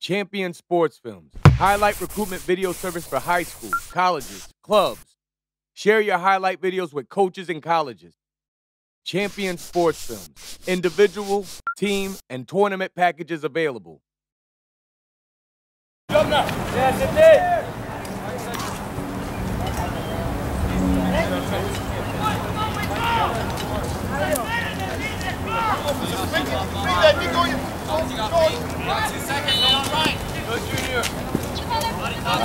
Champion Sports Films, highlight recruitment video service for high schools, colleges, clubs. Share your highlight videos with coaches and colleges. Champion Sports Films, individual, team, and tournament packages available.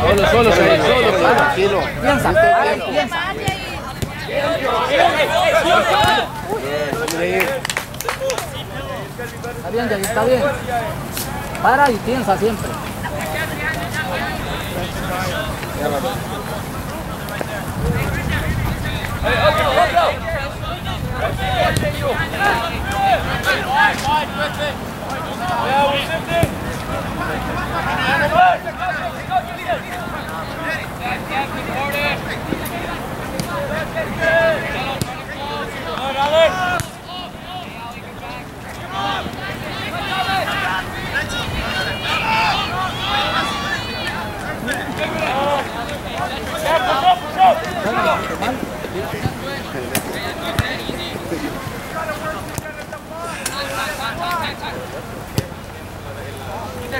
Solo, solo, solo, solo, tranquilo. Piensa, piensa. Está bien, Yair, está bien. Para y piensa siempre. 对对。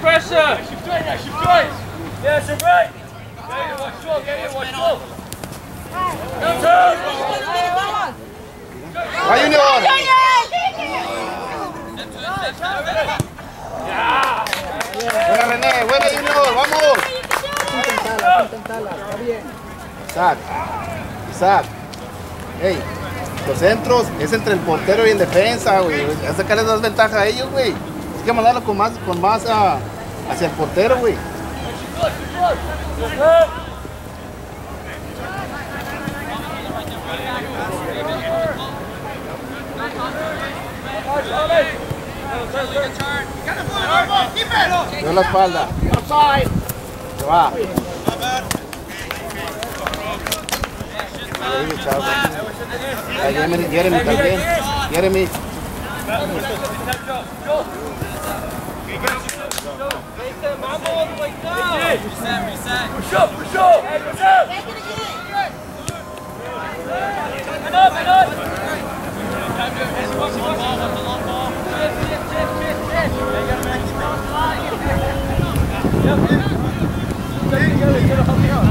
Pressure! Shift right now, shift right! Yes, right! Get in, watch 12, get in, watch 12! Va Junior. Buena René, buena Junior, vamos. Está bien. Isaac, Isaac. Ey, los centros es entre el portero y el defensa, güey. Es sacarles más ventaja a ellos, güey. Es que mandarlo con más, con más ah, hacia el portero, güey. Dio la espalda. Se va. Ahí, chao. Ahí, Jeremy, Jeremy también. Jeremy. Push up, push up. Hey, push up. Thank you.